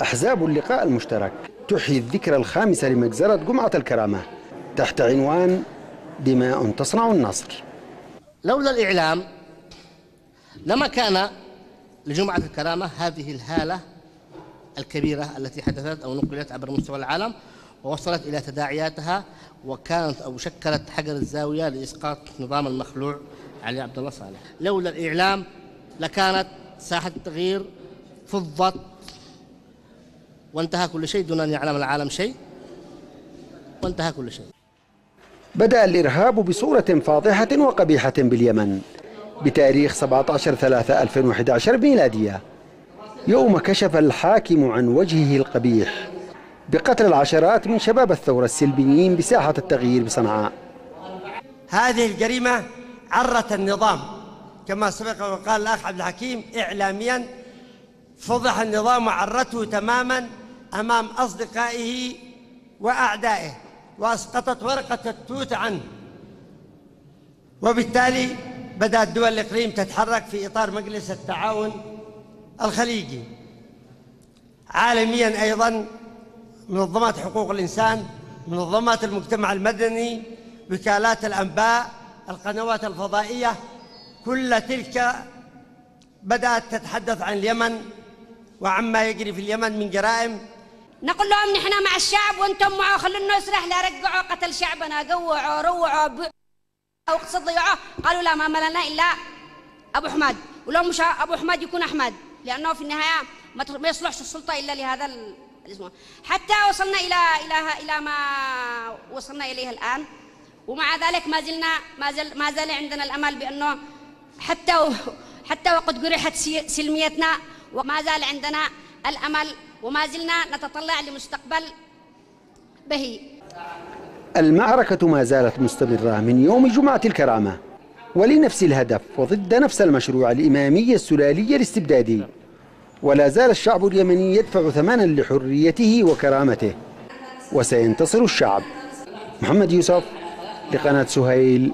أحزاب اللقاء المشترك تحيي الذكرى الخامسة لمجزرة جمعة الكرامة تحت عنوان دماء تصنع النصر. لولا الإعلام لما كان لجمعة الكرامة هذه الهالة الكبيرة التي حدثت أو نقلت عبر مستوى العالم ووصلت إلى تداعياتها وكانت أو شكلت حجر الزاوية لإسقاط نظام المخلوع علي عبد الله صالح. لولا الإعلام لكانت ساحة التغيير فضت وانتهى كل شيء دون أن يعلم العالم شيء. وانتهى كل شيء. بدأ الإرهاب بصورة فاضحة وقبيحة باليمن. بتاريخ 17/3/2011 ميلادية. يوم كشف الحاكم عن وجهه القبيح. بقتل العشرات من شباب الثورة السلبيين بساحة التغيير بصنعاء. هذه الجريمة عرت النظام. كما سبق وقال الأخ عبد الحكيم إعلاميا فضح النظام وعرته تماما. أمام أصدقائه وأعدائه وأسقطت ورقة التوت عنه. وبالتالي بدأت دول الإقليم تتحرك في إطار مجلس التعاون الخليجي. عالميا أيضا منظمات حقوق الإنسان منظمات المجتمع المدني وكالات الأنباء القنوات الفضائية كل تلك بدأت تتحدث عن اليمن وعما يجري في اليمن من جرائم نقول لهم نحن مع الشعب وأنتم معه. خلونا يسرح لا رجعوا قتل شعبنا. قوعوا روعوا أو ضيعوه. قالوا لا ما ملنا إلا أبو حماد. ولو مش أبو حماد يكون أحمد لأنه في النهاية ما يصلحش السلطة إلا لهذا الاسم حتى وصلنا إلى إلى إلى ما وصلنا إليه الآن. ومع ذلك ما زلنا ما زال ما زال عندنا الأمل بأنه حتى حتى وقد جرحت سلميتنا وما زال عندنا الأمل وما زلنا نتطلع لمستقبل بهي المعركة ما زالت مستمرة من يوم جمعة الكرامة ولنفس الهدف وضد نفس المشروع الإمامي السلالي الاستبدادي. ولا زال الشعب اليمني يدفع ثمنا لحريته وكرامته. وسينتصر الشعب. محمد يوسف لقناة سهيل